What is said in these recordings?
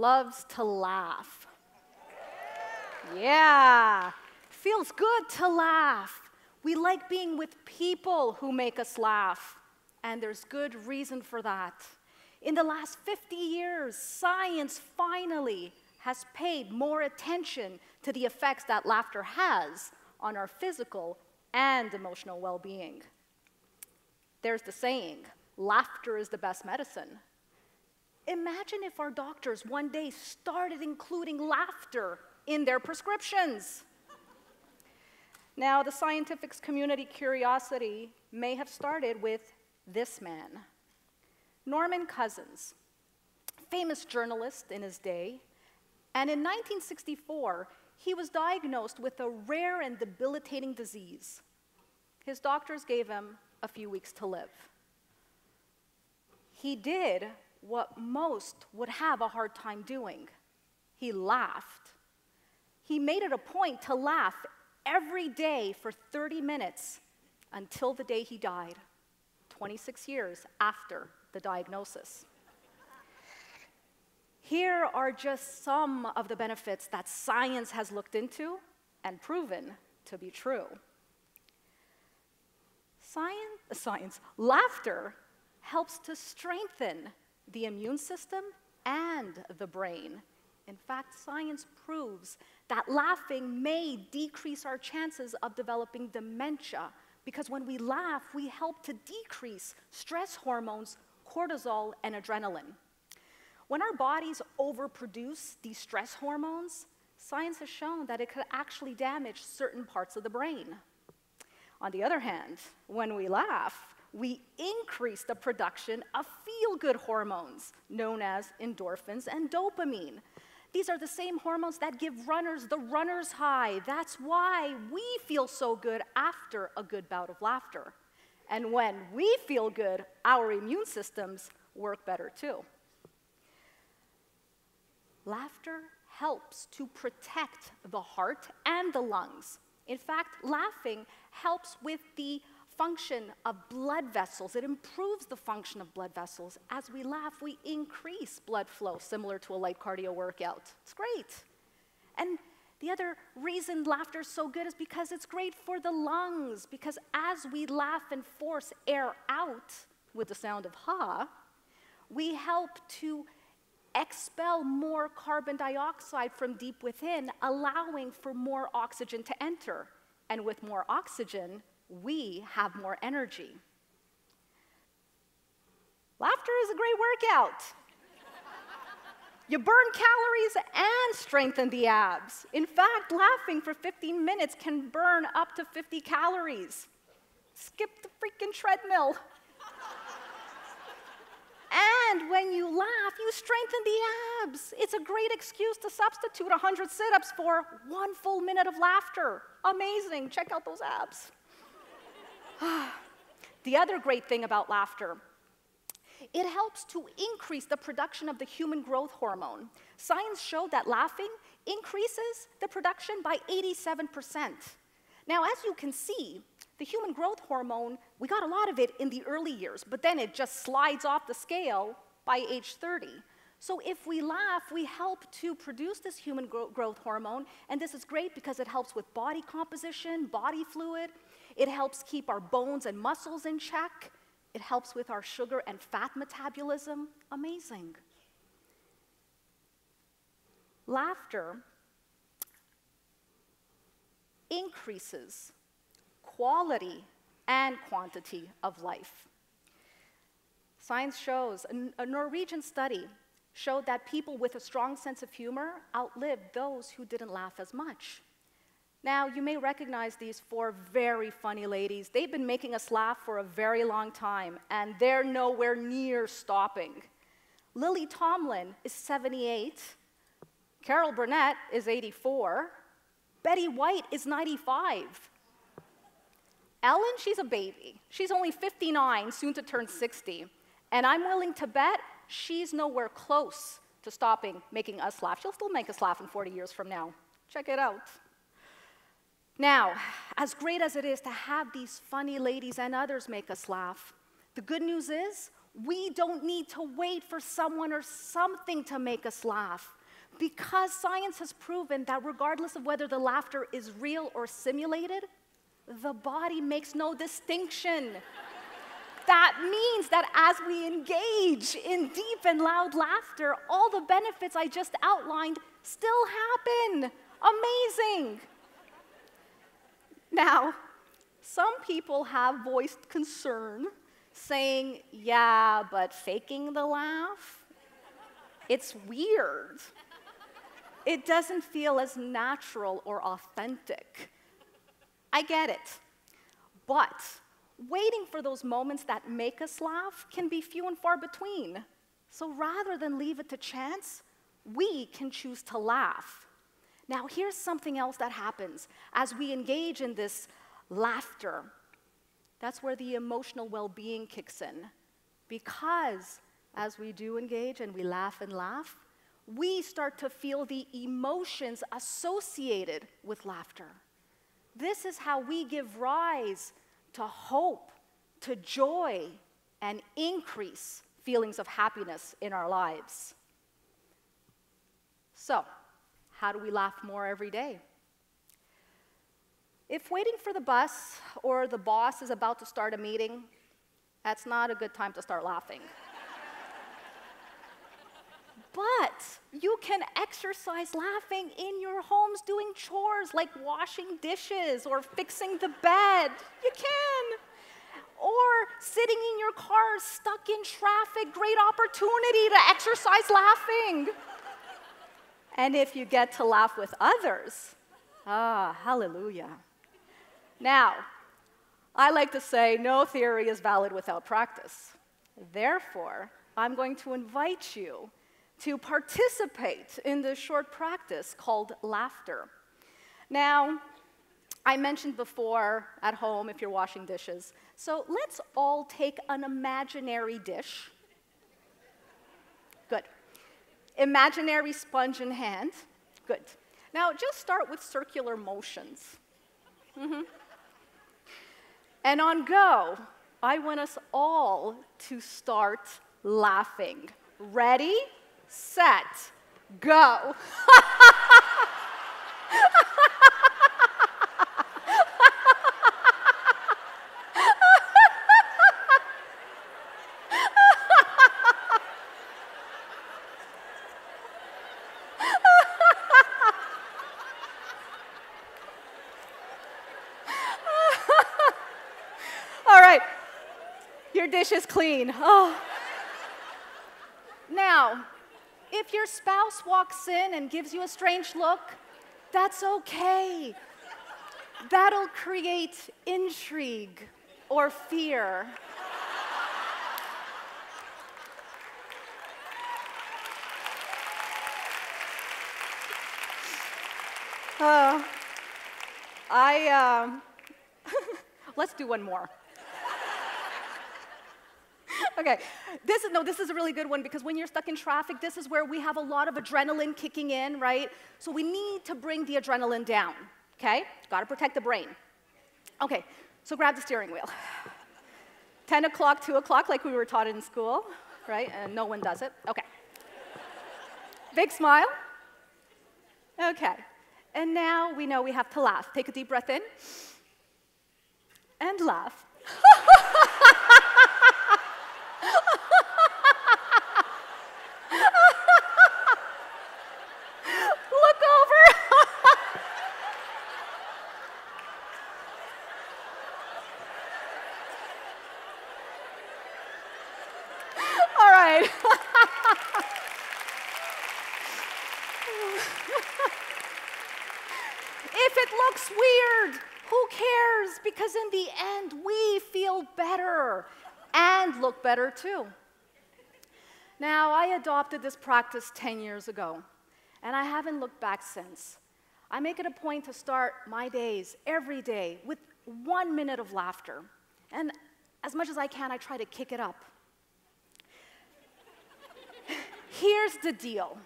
loves to laugh? Yeah, feels good to laugh. We like being with people who make us laugh, and there's good reason for that. In the last 50 years, science finally has paid more attention to the effects that laughter has on our physical and emotional well being. There's the saying laughter is the best medicine. Imagine if our doctors one day started including laughter in their prescriptions. Now, the scientific community curiosity may have started with this man, Norman Cousins, famous journalist in his day. And in 1964, he was diagnosed with a rare and debilitating disease. His doctors gave him a few weeks to live. He did what most would have a hard time doing he laughed. He made it a point to laugh every day for 30 minutes until the day he died, 26 years after the diagnosis. Here are just some of the benefits that science has looked into and proven to be true. Science, science, laughter helps to strengthen the immune system and the brain. In fact, science proves that laughing may decrease our chances of developing dementia because when we laugh, we help to decrease stress hormones, cortisol, and adrenaline. When our bodies overproduce these stress hormones, science has shown that it could actually damage certain parts of the brain. On the other hand, when we laugh, we increase the production of feel good hormones known as endorphins and dopamine. These are the same hormones that give runners the runner's high. That's why we feel so good after a good bout of laughter. And when we feel good, our immune systems work better too. Laughter helps to protect the heart and the lungs. In fact, laughing helps with the function of blood vessels. It improves the function of blood vessels. As we laugh, we increase blood flow, similar to a light cardio workout. It's great. And the other reason laughter is so good is because it's great for the lungs, because as we laugh and force air out with the sound of ha, we help to expel more carbon dioxide from deep within, allowing for more oxygen to enter. And with more oxygen, we have more energy. Laughter is a great workout. You burn calories and strengthen the abs. In fact, laughing for 15 minutes can burn up to 50 calories. Skip the freaking treadmill. and when you laugh, you strengthen the abs. It's a great excuse to substitute 100 sit ups for one full minute of laughter. Amazing. Check out those abs. the other great thing about laughter, it helps to increase the production of the human growth hormone. Science showed that laughing increases the production by 87%. Now, as you can see, the human growth hormone, we got a lot of it in the early years, but then it just slides off the scale by age 30. So if we laugh, we help to produce this human growth hormone, and this is great because it helps with body composition, body fluid, it helps keep our bones and muscles in check. It helps with our sugar and fat metabolism. Amazing. Laughter increases quality and quantity of life. Science shows, a Norwegian study showed that people with a strong sense of humor outlived those who didn't laugh as much. Now, you may recognize these four very funny ladies. They've been making us laugh for a very long time, and they're nowhere near stopping. Lily Tomlin is 78, Carol Burnett is 84, Betty White is 95. Ellen, she's a baby. She's only 59, soon to turn 60. And I'm willing to bet she's nowhere close to stopping making us laugh. She'll still make us laugh in 40 years from now. Check it out. Now, as great as it is to have these funny ladies and others make us laugh, the good news is We don't need to wait for someone or something to make us laugh. Because science has proven that regardless of whether the laughter is real or simulated, the body makes no distinction. that means that as we engage in deep and loud laughter, all the benefits I just outlined still happen. Amazing. Now, some people have voiced concern saying, yeah, but faking the laugh? It's weird. It doesn't feel as natural or authentic. I get it. But waiting for those moments that make us laugh can be few and far between. So rather than leave it to chance, we can choose to laugh. Now, here's something else that happens as we engage in this laughter. That's where the emotional well being kicks in. Because as we do engage and we laugh and laugh, we start to feel the emotions associated with laughter. This is how we give rise to hope, to joy, and increase feelings of happiness in our lives. So, how do we laugh more every day? If waiting for the bus or the boss is about to start a meeting, that's not a good time to start laughing. but you can exercise laughing in your homes doing chores like washing dishes or fixing the bed. You can. Or sitting in your car stuck in traffic, great opportunity to exercise laughing. And if you get to laugh with others, ah, hallelujah. Now, I like to say no theory is valid without practice. Therefore, I'm going to invite you to participate in this short practice called laughter. Now, I mentioned before at home if you're washing dishes, so let's all take an imaginary dish. Good imaginary sponge in hand. Good. Now, just start with circular motions. Mm-hmm. And on go, I want us all to start laughing. Ready, set, go. dish is clean. Oh. Now, if your spouse walks in and gives you a strange look, that's okay. That'll create intrigue or fear. Uh, I, um, let's do one more. Okay, this is, no, this is a really good one because when you're stuck in traffic, this is where we have a lot of adrenaline kicking in, right? So we need to bring the adrenaline down, okay? Gotta protect the brain. Okay, so grab the steering wheel. 10 o'clock, 2 o'clock, like we were taught in school, right? And no one does it. Okay. Big smile. Okay. And now we know we have to laugh. Take a deep breath in and laugh. it looks weird, who cares? Because in the end, we feel better and look better too. Now, I adopted this practice 10 years ago, and I haven't looked back since. I make it a point to start my days every day with one minute of laughter. And as much as I can, I try to kick it up. Here's the deal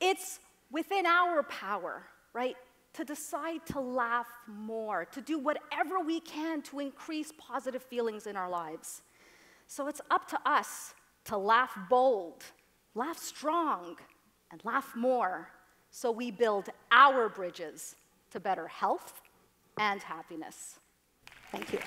it's within our power, right, to decide to laugh more, to do whatever we can to increase positive feelings in our lives. So it's up to us to laugh bold, laugh strong, and laugh more so we build our bridges to better health and happiness. Thank you.